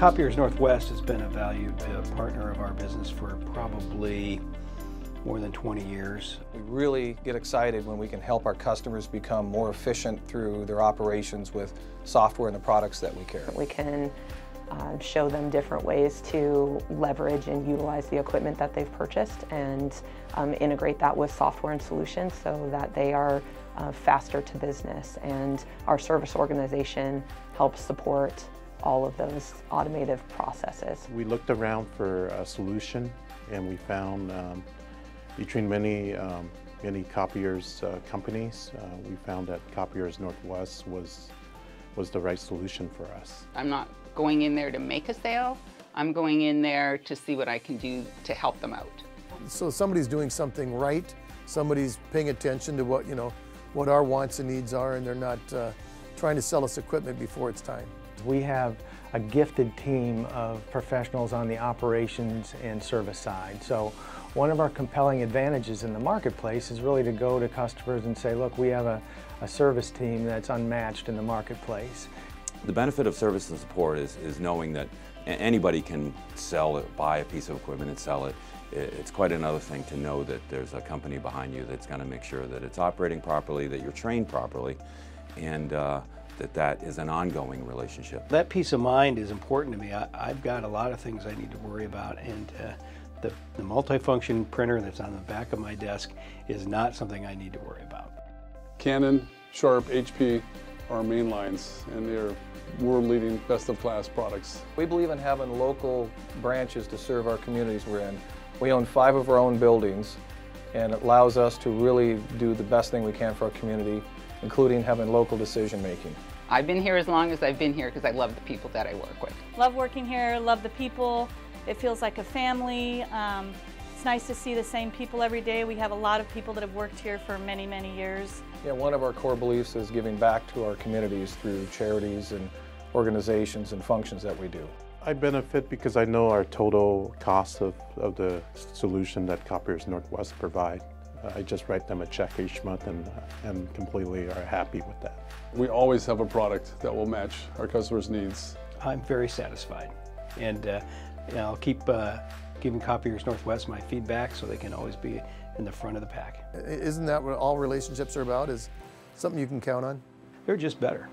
Copiers Northwest has been a valued uh, partner of our business for probably more than 20 years. We really get excited when we can help our customers become more efficient through their operations with software and the products that we carry. We can um, show them different ways to leverage and utilize the equipment that they've purchased and um, integrate that with software and solutions so that they are uh, faster to business. And our service organization helps support all of those automated processes. We looked around for a solution and we found um, between many um, many copiers uh, companies, uh, we found that Copiers Northwest was was the right solution for us. I'm not going in there to make a sale. I'm going in there to see what I can do to help them out. So somebody's doing something right. Somebody's paying attention to what you know, what our wants and needs are, and they're not uh, trying to sell us equipment before it's time. We have a gifted team of professionals on the operations and service side. So one of our compelling advantages in the marketplace is really to go to customers and say, look, we have a, a service team that's unmatched in the marketplace. The benefit of service and support is, is knowing that anybody can sell it, buy a piece of equipment and sell it. It's quite another thing to know that there's a company behind you that's going to make sure that it's operating properly, that you're trained properly, and uh, that that is an ongoing relationship. That peace of mind is important to me. I, have got a lot of things I need to worry about, and uh, the, the multifunction printer that's on the back of my desk is not something I need to worry about. Canon, Sharp, HP are our main lines, and they're world-leading, best-of-class products. We believe in having local branches to serve our communities we're in. We own five of our own buildings, and it allows us to really do the best thing we can for our community including having local decision making. I've been here as long as I've been here because I love the people that I work with. Love working here, love the people. It feels like a family. Um, it's nice to see the same people every day. We have a lot of people that have worked here for many, many years. Yeah, one of our core beliefs is giving back to our communities through charities and organizations and functions that we do. I benefit because I know our total cost of, of the solution that Copiers Northwest provide. Uh, I just write them a check each month and, and completely are happy with that. We always have a product that will match our customers' needs. I'm very satisfied and uh, you know, I'll keep uh, giving Copiers Northwest my feedback so they can always be in the front of the pack. Isn't that what all relationships are about, is something you can count on? They're just better.